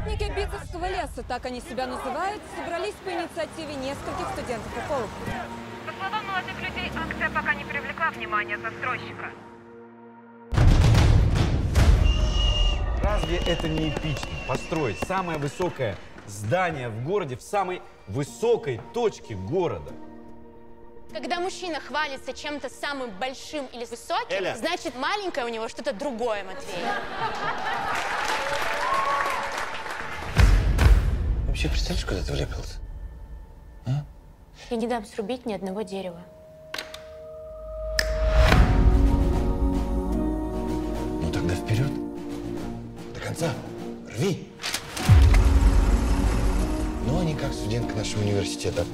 Битцевского леса, так они себя называют, собрались по инициативе нескольких студентов-экологов. По словам молодых людей, акция пока не привлекла внимания застройщика. Разве это не эпично? Построить самое высокое здание в городе в самой высокой точке города. Когда мужчина хвалится чем-то самым большим или высоким, Эля. значит маленькое у него что-то другое, Матвей. Вообще, представляешь, куда ты влепился? Я не дам срубить ни одного дерева. Ну тогда вперед. До конца. Рви. Ну, а не как студентка нашего университета.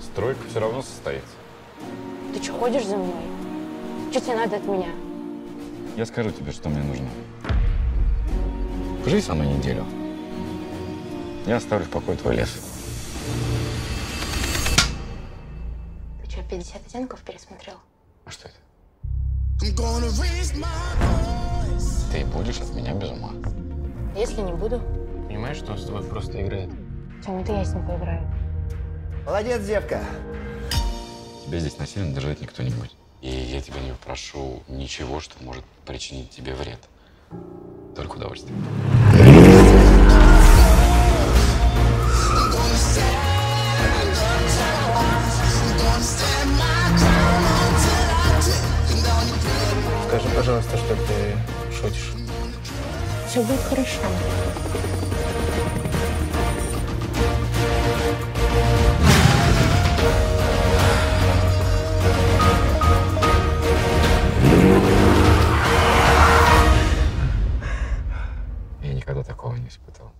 Стройка все равно состоится. Ты что, ходишь за мной? Что тебе надо от меня? Я скажу тебе, что мне нужно. Поживи со мной неделю. Я оставлю в покое твой лес. Ты что, 50 оттенков пересмотрел? А что это? Ты будешь от меня без ума. Если не буду, Понимаешь, что он с тобой просто играет? Тём, это я с ним поиграю. Молодец, девка. Тебя здесь насильно держать никто не будет. И я тебя не прошу ничего, что может причинить тебе вред. Только удовольствие. пожалуйста, что ты шутишь. Все будет хорошо. Я никогда такого не испытывал.